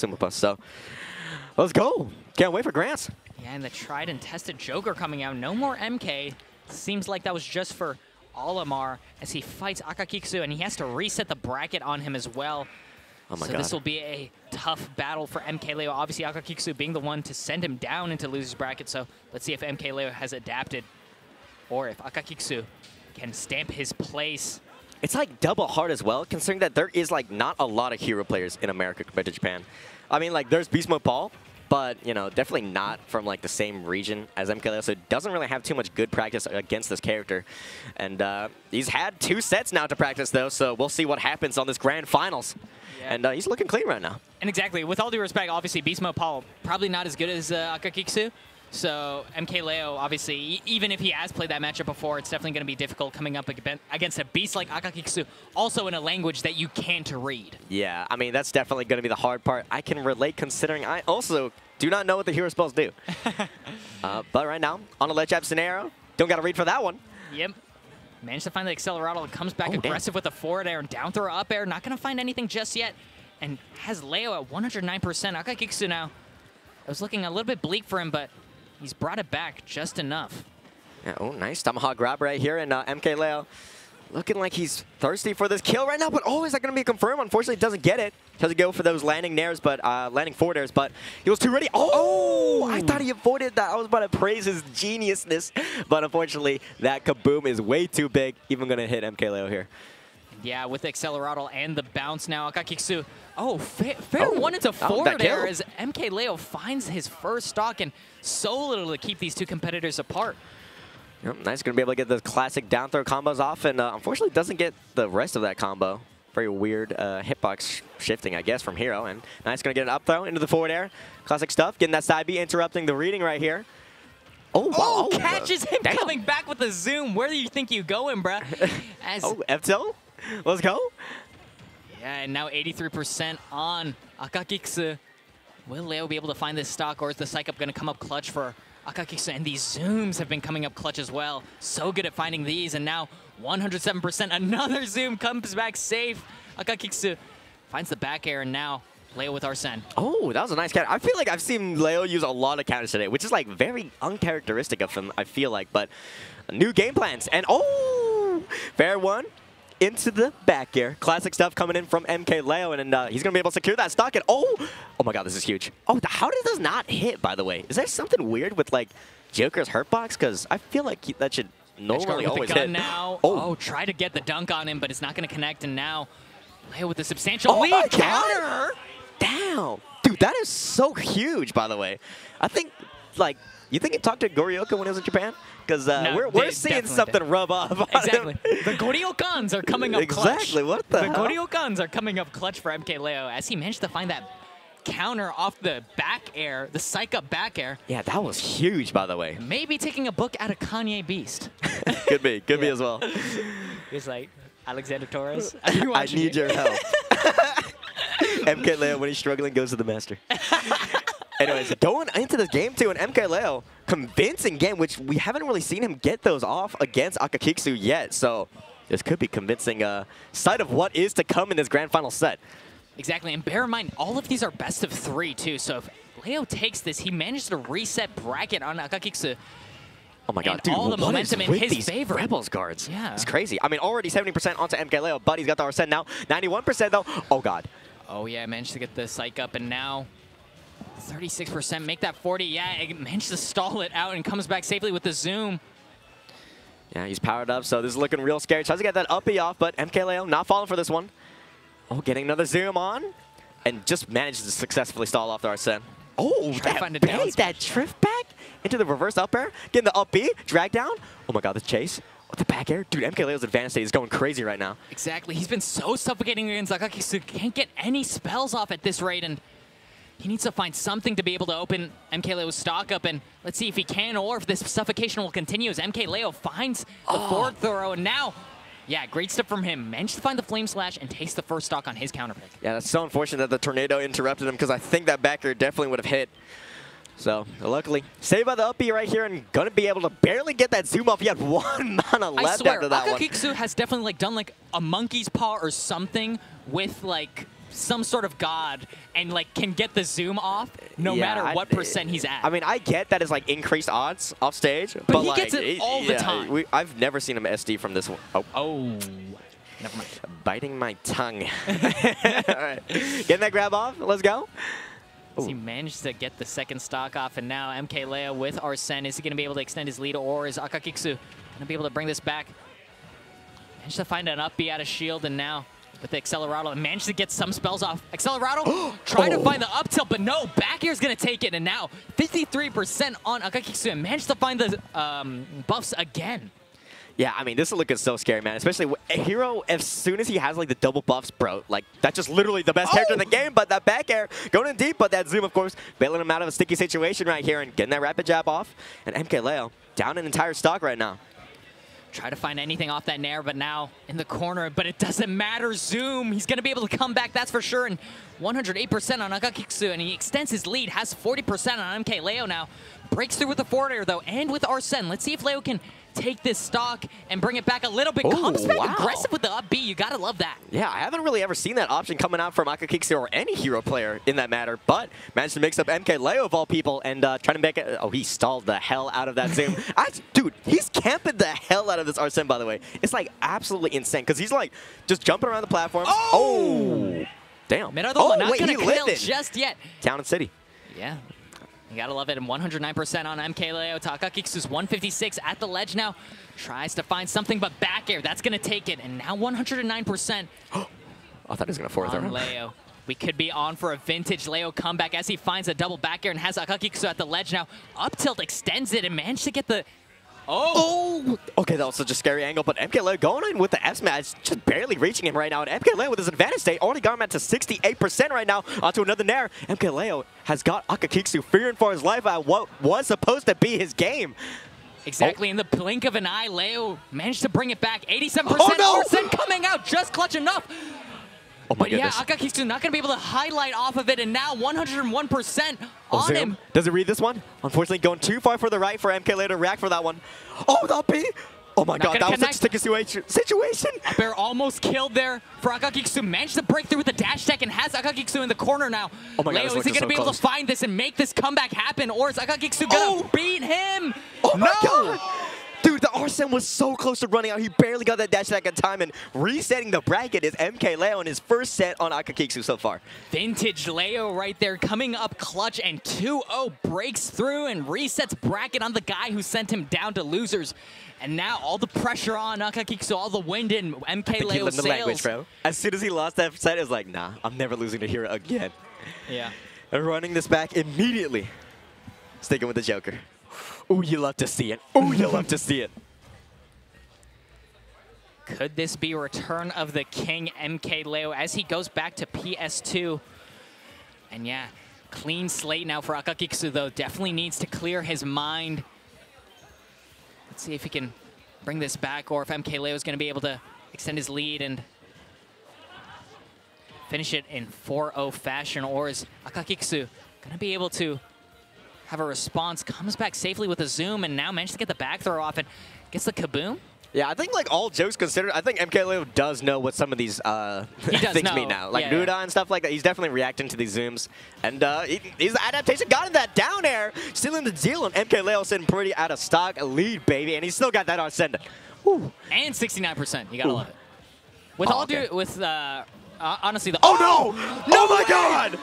Sumapa. So let's go. Can't wait for Grands. Yeah, and the tried and tested Joker coming out. No more MK. Seems like that was just for Olimar as he fights Akakikusu, and he has to reset the bracket on him as well. Oh my so god. this will be a tough battle for MKLeo. Obviously, Akakikusu being the one to send him down into loser's bracket. So let's see if MKLeo has adapted or if Akakikusu can stamp his place. It's like double hard as well, considering that there is like not a lot of hero players in America compared to Japan. I mean, like there's Beast Mode Paul, but you know, definitely not from like the same region as MKLeo, so doesn't really have too much good practice against this character. And uh, he's had two sets now to practice though, so we'll see what happens on this grand finals. Yeah. And uh, he's looking clean right now. And exactly, with all due respect, obviously Beast Mode Paul probably not as good as uh, Akakikusu. So MKLeo, obviously, even if he has played that matchup before, it's definitely going to be difficult coming up against a beast like Akakikusu, also in a language that you can't read. Yeah, I mean, that's definitely going to be the hard part. I can relate considering I also do not know what the hero spells do. uh, but right now, on a ledge scenario, don't got to read for that one. Yep. Managed to find the Accelerato and comes back Oh, damn. aggressive with a forward air and down throw up air. Not going to find anything just yet. And has Leo at 109%. Akakikusu now. It was looking a little bit bleak for him, but he's brought it back just enough. Yeah, oh, nice Tomahawk grab right here, and uh, MK Leo looking like he's thirsty for this kill right now, but oh, is that going to be confirmed? Unfortunately, doesn't get it. Doesn't go for those landing nairs, but uh, landing forward airs, but he was too ready. Oh, I thought he avoided that. I was about to praise his geniusness, but unfortunately, that kaboom is way too big. Even going to hit MKLeo here. Yeah, with the Accelerato and the bounce now, Akakikusu. Oh, fair, fair Oh, one into oh, forward air kill. as MK Leo finds his first stock and so little to keep these two competitors apart. Yep, nice, going to be able to get the classic down throw combos off, and uh, unfortunately doesn't get the rest of that combo. Very weird uh, hitbox sh shifting, I guess, from Hero. And nice, going to get an up throw into the forward air. Classic stuff, getting that side B, interrupting the reading right here. Oh, wow. Oh, uh, catches him damn. coming back with a zoom. Where do you think you going, bruh? As, Oh, F-Tilt? Let's go. Yeah, and now 83% on Akakikusu. Will Leo be able to find this stock, or is the Psych Up going to come up clutch for Akakikusu? And these zooms have been coming up clutch as well. So good at finding these, and now 107%. Another zoom comes back safe. Akakikusu uh, finds the back air, and now Leo with Arsene. Oh, that was a nice counter. I feel like I've seen Leo use a lot of counters today, which is like very uncharacteristic of him, I feel like. But new game plans. And oh, fair one into the back air. Classic stuff coming in from MK Leo, and uh, he's going to be able to secure that stock. And oh, oh my god, this is huge. Oh, how did this not hit, by the way? Is there something weird with like Joker's hurtbox? Because I feel like he, that should normally always the gun hit. now. Oh. Oh. try to get the dunk on him, but it's not going to connect. And now Leo with a substantial Oh lead. my Counter. Damn. Dude, that is so huge, by the way. I think, like, you think he talked to Gorioka when he was in Japan? Because uh, No, we're, we're seeing something did. rub off. Exactly. the Goryokans are coming up clutch. Exactly, what the hell? Goryokans are coming up clutch for MK Leo as he managed to find that counter off the back air, the psych up back air. Yeah, that was huge, by the way. Maybe taking a book out of Kanye Beast. could be, could be as well. He's like, Alexander Torres, I need it?" your help. MK Leo, when he's struggling, goes to the master. Anyways, going into this game too, and MK Leo, convincing game, which we haven't really seen him get those off against Akakikusu yet. So this could be convincing uh, sight of what is to come in this grand final set. Exactly, and bear in mind, all of these are best of three too. So if Leo takes this, he managed to reset bracket on Akakikusu. Oh my god, And dude, all the momentum in his favor. Rebels guards? Yeah. It's crazy. I mean, already 70% onto MK Leo, but he's got the Arsene now. 91% though. Oh god. Oh yeah, managed to get the psych up, and now 36%, make that 40. Yeah, it managed to stall it out and comes back safely with the zoom. Yeah, he's powered up, so this is looking real scary. Tries to get that uppy off, but MK Leo not falling for this one. Oh, getting another zoom on, and just manages to successfully stall off the Arsene. Oh, Try to that find a bait, that drift back into the reverse up air, getting the up B, drag down. Oh my god, the chase. With the back air. Dude, MK Leo's advanced state is going crazy right now. Exactly, he's been so suffocating against Akakikusu, can't get any spells off at this rate, and he needs to find something to be able to open MK Leo's stock up, and let's see if he can or if this suffocation will continue as MK Leo finds the oh. forward throw, and now, yeah, great step from him. Managed to find the Flame Slash and takes the first stock on his counter pick. Yeah, that's so unfortunate that the tornado interrupted him because I think that back air definitely would have hit. So, luckily, saved by the up right here and gonna be able to barely get that zoom off. He had one mana left swear, after that one. Akakikusu has definitely like done like a monkey's paw or something with like some sort of god and like can get the zoom off no Yeah, matter I- what percent he's at. I mean, I get that it's like increased odds off stage, but, he like, gets it all the time. We, I've never seen him SD from this one. Oh, oh, never mind. biting my tongue. All right. Getting that grab off. Let's go. As he managed to get the second stock off, and now MK Leo with Arsene. Is he going to be able to extend his lead, or is Akakikusu going to be able to bring this back? Managed to find an up B out of shield, and now with the Accelerado, and managed to get some spells off. Accelerado trying to Oh. find the up tilt, but no, back air's going to take it, and now 53% on Akakikusu, and managed to find the um, buffs again. Yeah, I mean, this is looking so scary, man. Especially hero, as soon as he has like the double buffs, bro, like that's just literally the best character in the Oh! game. But that back air going in deep, but that zoom, of course, bailing him out of a sticky situation right here and getting that rapid jab off. And MK Leo down an entire stock right now. Try to find anything off that Nair, but now in the corner, but it doesn't matter. Zoom, he's going to be able to come back, that's for sure. And 108% on Akakikusu, and he extends his lead, has 40% on MK Leo now. Breaks through with the forward air, though, and with Arsene. Let's see if Leo can take this stock and bring it back a little bit. Ooh, Comes back wow. aggressive with the up B. You got to love that. Yeah, I haven't really ever seen that option coming out from Akakikusu or any hero player in that matter, but managed to mix up MK Leo of all people and uh, trying to make it. Oh, he stalled the hell out of that zoom. I, dude, he's camping the hell out of this Arsene, by the way. It's like absolutely insane because he's like just jumping around the platform. Oh! damn. Minadoma oh, not going to kill just yet. Town and City. Yeah. You gotta love it. And 109% on MK Leo. Takakiksu's 156 at the ledge now. Tries to find something but back air. That's gonna take it. And now 109% I thought he was going to fourth round. Leo. We could be on for a vintage Leo comeback as he finds a double back air and has Akakikusu at the ledge now. Up tilt extends it and managed to get the... Oh! Oh! Okay, that was such a scary angle, but MK Leo going in with the S match, just barely reaching him right now. And MK Leo with his advantage state already got him at to 68% right now uh, onto another Nair. MK Leo has got Akakikusu fearing for his life at what was supposed to be his game. Exactly in the blink of an eye, Leo managed to bring it back. 87% Oh, no! Coming out just clutch enough. Oh my But yeah, goodness. Akakikusu not going to be able to highlight off of it, and now 101% Oh, on zoom. him. Does it read this one? Unfortunately, going too far for the right for MK to react for that one. Oh, the be. Oh my Not god, that was such a connect. sticky situation. situation. Bear almost killed there for Akakikusu. Managed to break through with the dash tech and has Akakikusu in the corner now. Oh my God, Leo, this is he going to so be able to find this and make this comeback happen, or is Akakikusu going to Oh! beat him? Oh my no! Dude, the Arsene was so close to running out. He barely got that dash attack in time, and resetting the bracket is MK Leo in his first set on Akakikusu so far. Vintage Leo right there coming up clutch and 2-0 breaks through and resets bracket on the guy who sent him down to losers. And now all the pressure on Akakikusu, all the wind in MK Leo the language, bro. As soon as he lost that set, it was like, nah, I'm never losing to Hero again. Yeah. And running this back immediately. Sticking with the Joker. Ooh, you love to see it. Ooh, you love to see it. Could this be Return of the King MK Leo as he goes back to PS2? And yeah, clean slate now for Akakikusu though. Definitely needs to clear his mind. Let's see if he can bring this back or if MK Leo is going to be able to extend his lead and finish it in 4-0 fashion. Or is Akakikusu going to be able to have a response? Comes back safely with a zoom and now managed to get the back throw off and gets the kaboom. Yeah, I think like all jokes considered, I think MK Leo does know what some of these uh, things know. mean now. Like Yeah, yeah. Nuda and stuff like that. He's definitely reacting to these zooms. And uh, he, his adaptation got him that down air. Still in the deal. And MK Leo sitting pretty out of stock. lead, baby. And he's still got that Arsene. Whew. And 69%. You gotta Ooh. love it. With Oh, all okay. due, with uh, uh, honestly the Oh, no! no oh my way! god!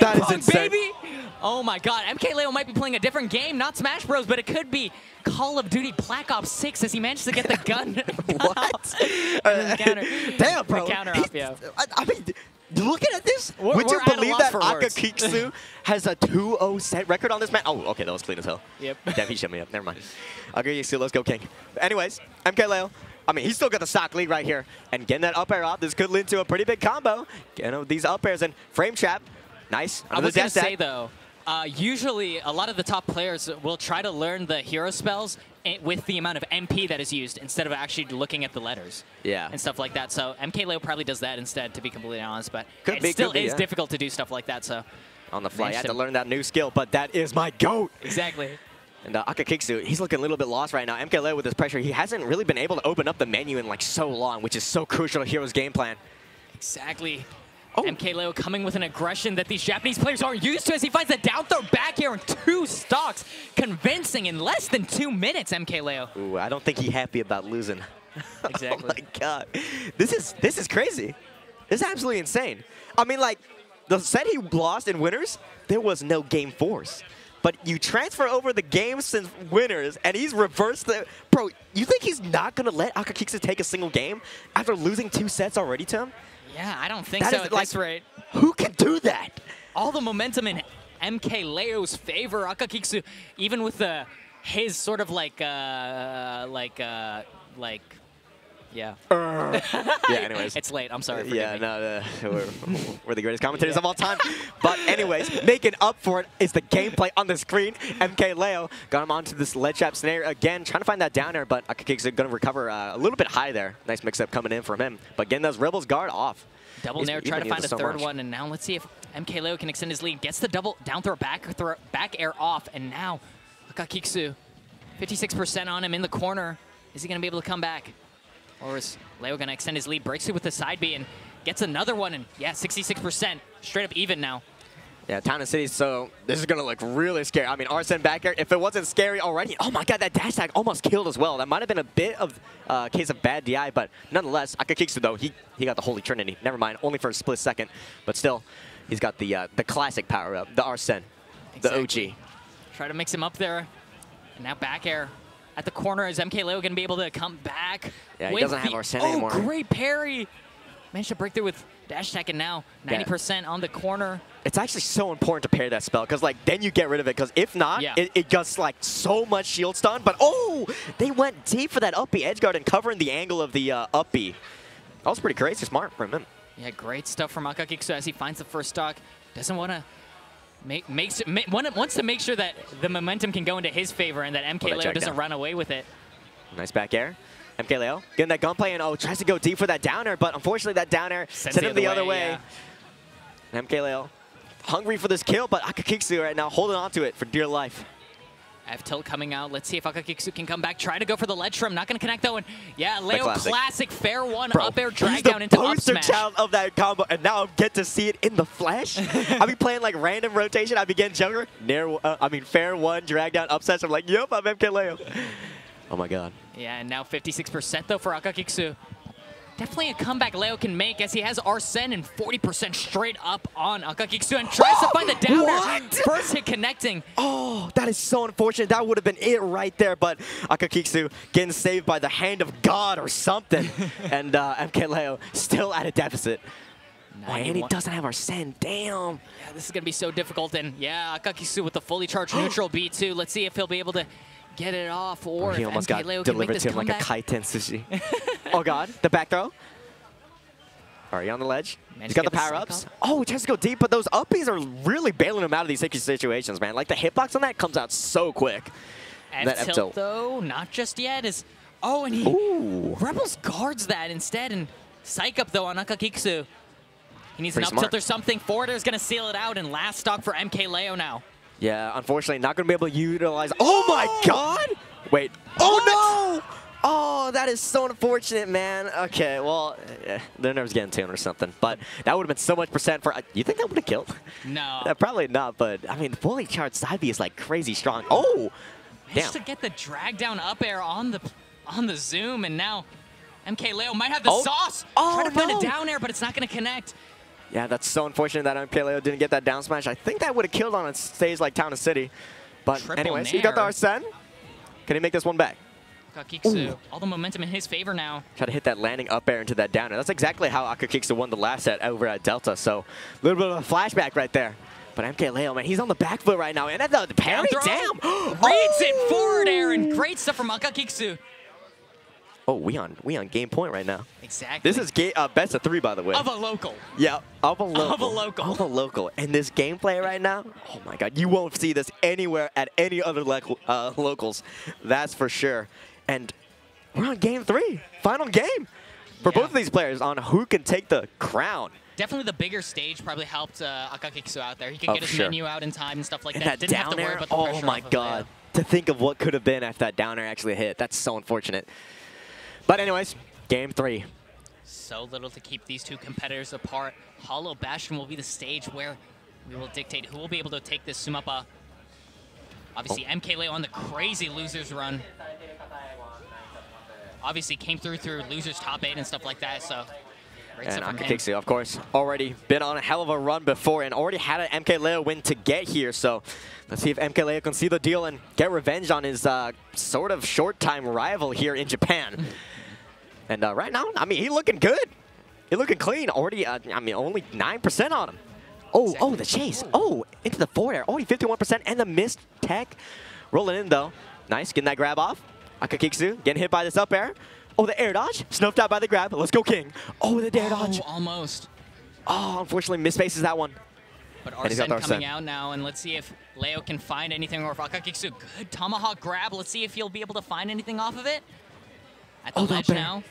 That is insane. baby! Oh my god, MK Leo might be playing a different game, not Smash Bros, but it could be Call of Duty Black Ops 6 as he managed to get the gun. what? Counter- uh, Damn, bro. counter off, yeah. I, I mean, looking at this, We're- would you we're at a believe that. Akakikusu has a 2-0 set record on this match? Oh, okay, that was clean as hell. Yep. Damn, he shut me up. Never mind. Akakikusu, let's go, King. Anyways, MK Leo. I mean, he's still got the stock lead right here. And getting that up air off, this could lead to a pretty big combo. You know, these up airs and frame trap. Nice. I was gonna say though, uh, usually a lot of the top players will try to learn the hero spells with the amount of MP that is used instead of actually looking at the letters. Yeah. And stuff like that. So MKLeo probably does that instead, to be completely honest. But Could it be, still be, is yeah. difficult to do stuff like that. So On the fly, I had to learn that new skill, but that is my GOAT. exactly. And uh, Akakikusu, he's looking a little bit lost right now. MKLeo with his pressure, he hasn't really been able to open up the menu in like so long, which is so crucial to Hero's game plan. Exactly. Oh. MK Leo coming with an aggression that these Japanese players aren't used to as he finds the down throw back here in two stocks, convincing in less than two minutes, MK Leo. Ooh, I don't think he's happy about losing. Exactly. oh my god. This is this is crazy. This is absolutely insane. I mean, like, the set he lost in winners, there was no game force. But you transfer over the games since winners, and he's reversed the... Bro, you think he's not going to let Akakikusu take a single game after losing two sets already to him? Yeah, I don't think That so at like- this rate. Who can do that? All the momentum in MK Leo's favor. Akakikusu, even with the his sort of like uh like uh like yeah. yeah, anyways. It's late. I'm sorry. Yeah, me. no, we're, we're the greatest commentators of all time. But anyways, making up for it is the gameplay on the screen. MK Leo got him onto this ledge trap scenario again, trying to find that down air, but Akakik's going to recover uh, a little bit high there. Nice mix-up coming in from him. But getting those Rebels guard off. Double He's- nair, he's try to find a so third much. one, and now let's see if MK Leo can extend his lead. Gets the double down throw back throw, back air off, and now Akakikusu, 56% on him in the corner. Is he going to be able to come back? Or is Leo going to extend his lead? Breaks through with the side B and gets another one, and yeah, 66%. Straight up even now. Yeah, Town and City, so this is going to look really scary. I mean, Arsene back here, if it wasn't scary already, oh my god, that dash tag almost killed as well. That might have been a bit of a uh, case of bad DI, but nonetheless, Akakikusu, though, he, he got the Holy Trinity. Never mind, only for a split second, but still, he's got the uh, the classic power-up, the Arsene, the Exactly. OG. Try to mix him up there. And now back air at the corner. Is MK Leo going to be able to come back? Yeah, he doesn't have Arsene oh, anymore. great parry. Managed to break through with dash attack, and now 90% on the corner. It's actually so important to parry that spell, because like then you get rid of it, because if not, Yeah. it, it gets like so much shield stun, but oh, they went deep for that up B edge guard and covering the angle of the uh, up B. That was pretty crazy smart from him. Yeah, great stuff from Akakikusu as he finds the first stock. Doesn't want to make makes ma- wants to make sure that the momentum can go into his favor and that MK that Leo jack doesn't down. run away with it. Nice back air. MK Leo getting that gunplay and oh, tries to go deep for that down air, but unfortunately that down air Sends sent him the other way. yeah. MK Leo hungry for this kill, but Akakikusu right now holding on to it for dear life. F tilt coming out. Let's see if Akakikusu can come back. Try to go for the ledge trump. Not going to connect though. And yeah, Leo classic. classic. fair one Bro, up air drag down into up poster smash. child of that combo, and now I get to see it in the flesh. I be playing like random rotation. I be getting Joker, near, uh, I mean fair one, drag down, upsets. I'm like, yep, I'm MK Leo. Oh my god. Yeah, and now 56% though for Akakikusu. Definitely a comeback Leo can make as he has Arsene and 40% straight up on Akakikusu and tries to find the down air. What? First hit connecting. Oh, that is so unfortunate. That would have been it right there, but Akakikusu getting saved by the hand of God or something. and uh, MK Leo still at a deficit. And he doesn't have Arsene. Damn. Yeah, this is going to be so difficult. And yeah, Akakikusu with the fully charged neutral B2. Let's see if he'll be able to get it off or he almost got Leo delivered to him like a comeback. kaiten sushi. oh god, the back throw. Are you on the ledge? Managed He's got the get the power ups. psych Oh, he tries to go deep, but those uppies are really bailing him out of these sticky situations, man. Like the hitbox on that comes out so quick. That F F tilt though, not just yet. Is oh, and he Ooh. Rebels guards that instead and psych up though on Akakikusu. He needs Pretty an up tilt or something. Forward is going to seal it out and last stock for MK Leo now. Yeah, unfortunately, not going to be able to utilize. Oh my god! Wait. Oh no! Oh, that is so unfortunate, man. Okay, well, eh, their nerves getting tuned or something. But that would have been so much percent for. You think that would have killed? No. Uh, probably not, but I mean, fully charged side B is like crazy strong. Oh! Managed to get the drag down up air on the on the zoom, and now MK Leo might have the Oh. sauce. Oh, Try to find a down air, but it's not going to connect. Yeah, that's so unfortunate that MKLeo didn't get that down smash. I think that would have killed on a stage like Town and City. But Triple anyways, he got the. Arsene. Can he make this one back? Akakikusu, all the momentum in his favor now. Try to hit that landing up air into that down air. That's exactly how Akakikusu won the last set over at Delta. So a little bit of a flashback right there. But MKLeo, man, he's on the back foot right now. And at the, parry, damn! Reads it forward air, and great stuff from Akakikusu. Oh, we on we on game point right now. Exactly. This is ga uh, best of three, by the way. of a local. Yeah, of a local. Of a local. Of a local. And this gameplay right now, oh my god, you won't see this anywhere at any other local, uh, locals. That's for sure. And we're on game three, final game for Yeah. both of these players on who can take the crown. Definitely the bigger stage probably helped uh, Akakikusu out there. He could Oh, get his sure. menu out in time and stuff like And that. that Didn't have down to worry air, about the oh pressure my off of god. Leo. To think of what could have been if that down air actually hit. That's so unfortunate. But anyways, game three. So little to keep these two competitors apart. Hollow Bastion will be the stage where we will dictate who will be able to take this Sumapa. Obviously, Oh. MKLeo on the crazy losers run. Obviously came through through losers top eight and stuff like that, so great And stuff from him. Akakikusu, of course, already been on a hell of a run before and already had an MK Leo win to get here. So let's see if MK Leo can see the deal and get revenge on his uh, sort of short-time rival here in Japan. and uh, right now, I mean, he looking good. He looking clean. Already, uh, I mean, only 9% on him. Oh, oh, the chase. Oh, into the forward air. Only 51% and the missed tech. Rolling in, though. Nice, getting that grab off. Akakikusu getting hit by this up air. Oh, the air dodge. Snuffed out by the grab. Let's go, King. Oh, the dare dodge. Oh, almost. Oh, unfortunately, misspaces that one. But Arsene coming out now, and let's see if Leo can find anything, or if Akakikusu, good tomahawk grab. Let's see if he'll be able to find anything off of it. At the Oh, ledge now.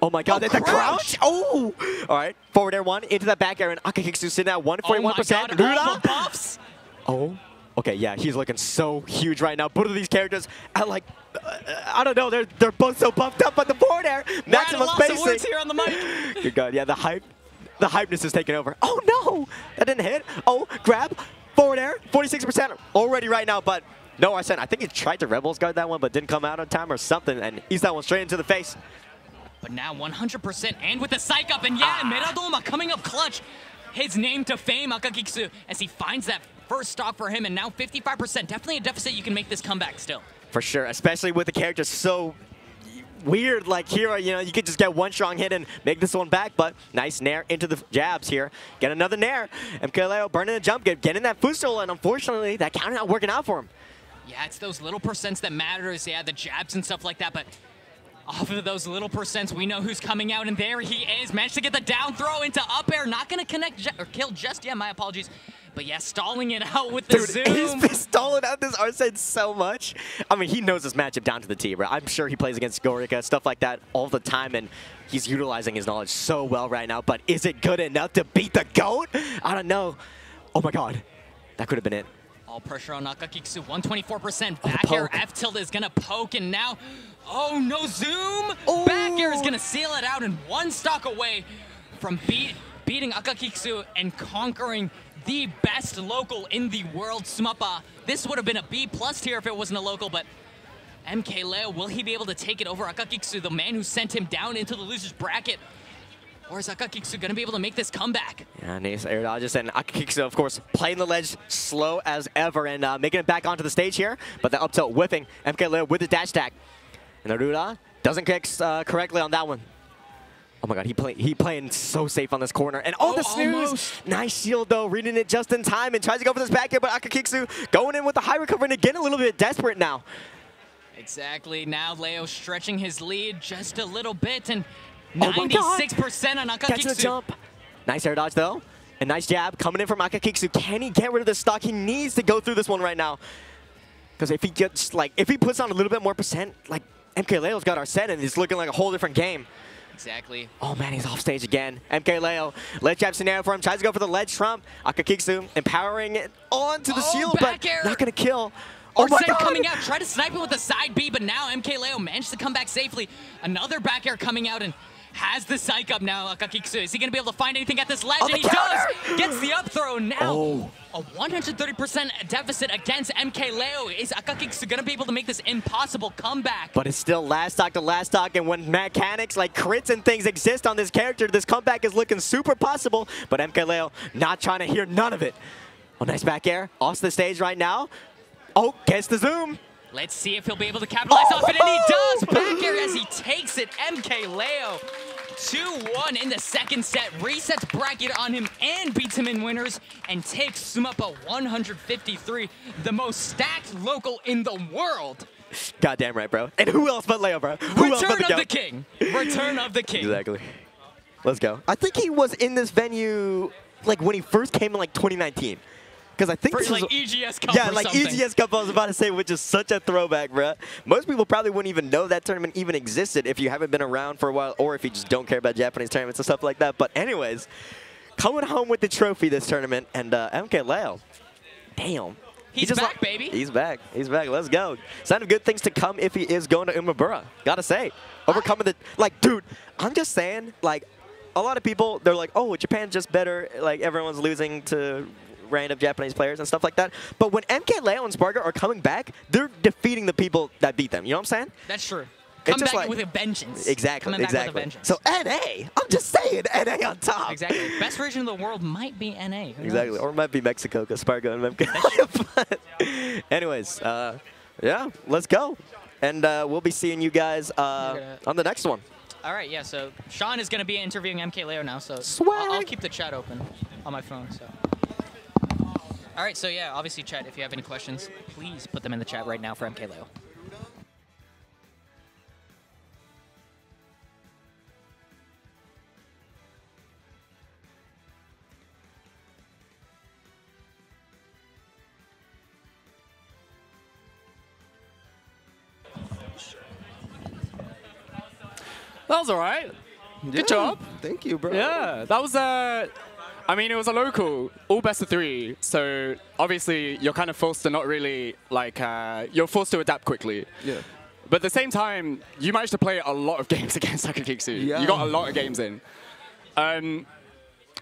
Oh my god, Oh, that's a crouch! crouch! Oh! Alright, forward air one, into that back air, and Akakikusu sitting at 141%. Oh my god, all buffs! Oh, okay, yeah, he's looking so huge right now. Both of these characters at like, uh, I don't know, they're they're both so buffed up, but the forward air, We're at a maximum of spacing. words here on the mic. Good god, yeah, the hype, the hypeness is taking over. Oh no, that didn't hit. Oh, grab, forward air, 46% already right now, but no, I said, I think he tried to Rebels guard that one, but didn't come out on time or something, and he's that one straight into the face. But now 100% and with the psych up, and yeah, Ah. Miradoma coming up clutch. His name to fame, Akakikusu, as he finds that first stock for him, and now 55%. Definitely a deficit you can make this comeback still. For sure, especially with the character so weird like Hero, you know, you could just get one strong hit and make this one back, but nice nair into the jabs here. Get another nair. MKLeo burning the jump, get, getting that footstool, and unfortunately, that counter not working out for him. Yeah, it's those little percents that matters. Yeah, the jabs and stuff like that, but off of those little percents, we know who's coming out, and there he is. Managed to get the down throw into up air. Not going to connect or kill just yet. My apologies. But yeah, stalling it out with the Dude, zoom. he's been stalling out this Arsene so much. I mean, he knows this matchup down to the T, bro. I'm sure he plays against Gorica, stuff like that all the time, and he's utilizing his knowledge so well right now, but is it good enough to beat the GOAT? I don't know. Oh my god. That could have been it. All pressure on Nakakiksu, 124%. Oh, Back air. F tilt is gonna poke, and now, oh no, zoom! Oh. Back air is gonna seal it out, and one stock away from beat, beating Akakikusu and conquering the best local in the world, Sumapa. This would have been a B plus tier if it wasn't a local, but MK Leo, will he be able to take it over Akakikusu, the man who sent him down into the loser's bracket? Or is Akakikusu gonna be able to make this comeback? Yeah, nice air dodges and Akakikusu, of course, playing the ledge slow as ever and uh, making it back onto the stage here. But the up tilt whipping MK Leo with the dash attack. And Aruda doesn't kick uh, correctly on that one. Oh my god, he play, he playing so safe on this corner. And oh, Oh, the snooze! almost. Nice shield though, reading it just in time and tries to go for this back here, but Akakikusu going in with the high recovery and again a little bit desperate now. Exactly. Now Leo stretching his lead just a little bit and Oh my God. 96% on Catch the Akakikusu. jump. Nice air dodge though. A nice jab coming in from Akakikusu. Can he get rid of the stock? He needs to go through this one right now. Because if he gets like if he puts on a little bit more percent, like MK Leo's got our set and it's looking like a whole different game. Exactly. Oh man, he's off stage again. MK Leo, ledge jab scenario for him, tries to go for the ledge trump. Akakikusu empowering it onto the Oh, shield, but air. not gonna kill. Oh my Arsene god! coming out, try to snipe it with the side B, but now MK Leo managed to come back safely. Another back air coming out and has the psych up now, Akakikusu. Is he going to be able to find anything at this ledge? He does! Gets the up throw now. Oh. A 130% deficit against MK Leo. Is Akakikusu going to be able to make this impossible comeback? But it's still last stock to last stock, and when mechanics like crits and things exist on this character, this comeback is looking super possible. But MK Leo not trying to hear none of it. Oh, nice back air. Off the stage right now. Oh, gets the zoom. Let's see if he'll be able to capitalize Oh! off it, and he does! Back air as he takes it, MK Leo. 2-1 in the second set, resets bracket on him and beats him in winners, and takes Sumapa 153, the most stacked local in the world. Goddamn right, bro. And who else but Leo, bro? Who else but Return of goat? the king. Return of the king. Exactly. Let's go. I think he was in this venue like when he first came in like 2019. Because I think For this like was, EGS Cup yeah, or like something. EGS Cup. I was about to say, which is such a throwback, bruh. Most people probably wouldn't even know that tournament even existed if you haven't been around for a while, or if you just don't care about Japanese tournaments and stuff like that. But anyways, coming home with the trophy this tournament, and uh, MK Leo, damn, He He's just back, baby. He's back. He's back. Let's go. Sign of good things to come if he is going to Umebura. Gotta say, overcoming the like, dude. I'm just saying, like, a lot of people they're like, oh, Japan's just better. Like everyone's losing to random Japanese players and stuff like that. But when MK Leo and Spargo are coming back, they're defeating the people that beat them. You know what I'm saying? That's true. It's Come back like- with a vengeance. Exactly. Coming exactly. with a vengeance. So NA, I'm just saying, NA on top. exactly. Best version of the world might be NA. Who Exactly. knows? Or it might be Mexico because Spargo and but anyways, uh, yeah, let's go. And uh, we'll be seeing you guys uh, on the next one. All right, yeah. So Sean is going to be interviewing MK Leo now, so I'll, I'll keep the chat open on my phone. So. All right, so yeah, obviously, chat. If you have any questions, please put them in the chat right now for MK Leo. That was all right. Yeah, Good job. Thank you, bro. Yeah, that was Uh, I mean, it was a local, all best of three. So obviously, you're kind of forced to not really like. Uh, you're forced to adapt quickly. Yeah. But at the same time, you managed to play a lot of games against Takakiksu. Yeah. You got a lot of games in. Um,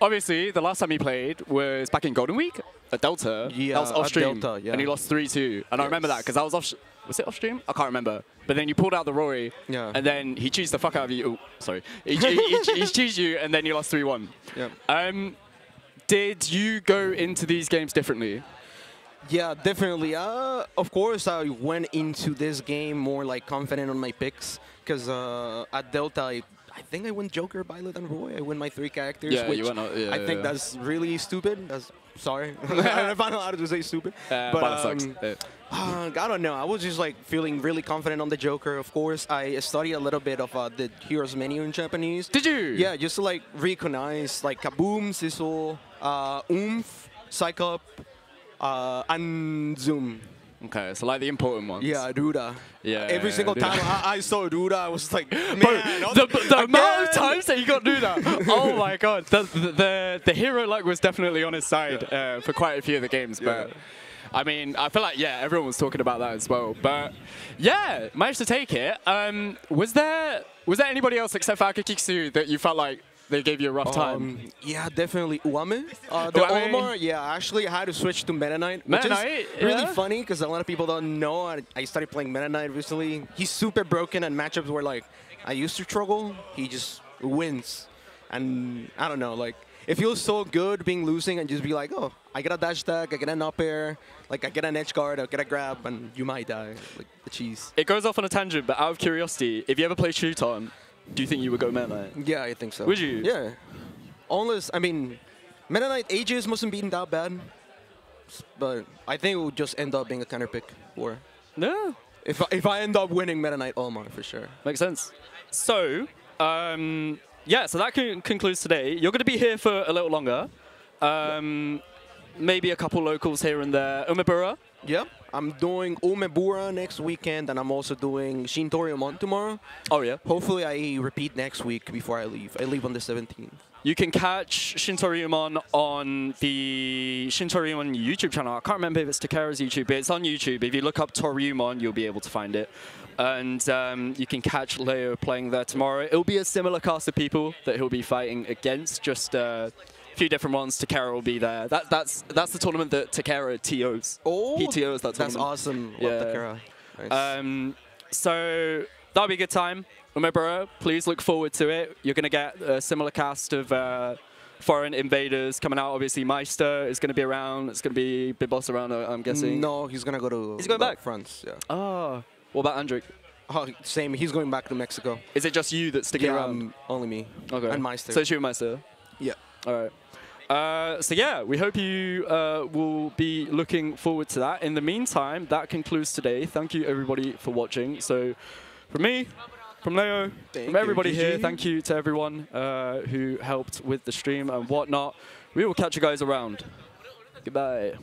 obviously, the last time he played was back in Golden Week at Delta. Yeah, that was off stream. Delta, yeah. And he lost 3 2. And I remember that because I was off. Was it off stream? I can't remember. But then you pulled out the Rory. Yeah. And then he cheesed the fuck out of you. Oh, sorry. He, he, he, he cheesed you, and then you lost 3 1. Yeah. Um, did you go into these games differently? Yeah, definitely. Uh, of course, I went into this game more like confident on my picks because uh, at Delta, I, I think I went Joker, Violet, and Roy. I win my three characters. Yeah, which you went out- yeah, I think yeah. that's really stupid. That's sorry. I don't know how to say stupid. Uh, but sucks. um, Uh, Uh, I don't know. I was just like feeling really confident on the Joker. Of course, I studied a little bit of uh, the heroes menu in Japanese. Did you? Yeah, just to like recognize like Kaboom, Sizzle, uh, Oomph, Psych Up, uh, and Zoom. Okay, so like the important ones. Yeah, Duda. Yeah, Every single Duda. time I, I saw Duda, I was like, man, Bro, the, the amount of times that you got that. oh my god. The, the, the, hero luck was definitely on his side uh, for quite a few of the games. But I mean, I feel like, yeah, everyone was talking about that as well. But yeah, managed to take it. Um, was there was there anybody else except for Akakikusu that you felt like they gave you a rough time? Um, yeah, definitely Uame. Uh, the Uame. Omar, yeah, actually I had to switch to Meta Knight, which Meta is Knight, really yeah. funny because a lot of people don't know. I, I started playing Meta Knight recently. He's super broken and matchups where like I used to struggle. He just wins, and I don't know, like it feels so good being losing and just be like, oh, I get a dash attack, I get an up air, like I get an edge guard, I get a grab, and you might die, like the cheese. it goes off on a tangent, but out of curiosity, if you ever play Shoot On, do you think you would go Meta Knight? Yeah, I think so. Would you? Yeah. Unless, I mean, Meta Knight Aegis mustn't be that bad. But I think it would just end up being a counter pick. Or No. if I, if I end up winning Meta Knight Omar for sure. Makes sense. So, um, yeah, so that con- concludes today. You're going to be here for a little longer. Um, maybe a couple locals here and there. Umebura. Yep. I'm doing Umebura next weekend, and I'm also doing Shintoriumon tomorrow. Oh, yeah. Hopefully, I repeat next week before I leave. I leave on the 17th. You can catch Shintoriumon on the Shintoriumon YouTube channel. I can't remember if it's Takara's YouTube, but it's on YouTube. If you look up Toriumon, you'll be able to find it. And um, you can catch Leo playing there tomorrow. It'll be a similar cast of people that he'll be fighting against, just uh, few different ones. Takara will be there. That, that's that's the tournament that Takara TOs. Oh, he TOs that That's tournament. awesome. Love Yeah. Takara. Nice. Um, so that'll be a good time. Remember, please look forward to it. You're going to get a similar cast of uh, foreign invaders coming out. Obviously, Meister is going to be around. It's going to be Big Boss around, uh, I'm guessing. no, he's gonna go to He's going back? France. Yeah. Oh, what about Andric? Oh, same. He's going back to Mexico. Is it just you that's sticking Yeah, around? um, only me. okay. And Meister. So it's you and Meister. yeah. All right. Uh, so yeah, we hope you uh, will be looking forward to that. In the meantime, that concludes today. Thank you everybody for watching. So, from me, from Leo, Thank from you, everybody here, GG. thank you to everyone uh, who helped with the stream and whatnot. We will catch you guys around. Goodbye.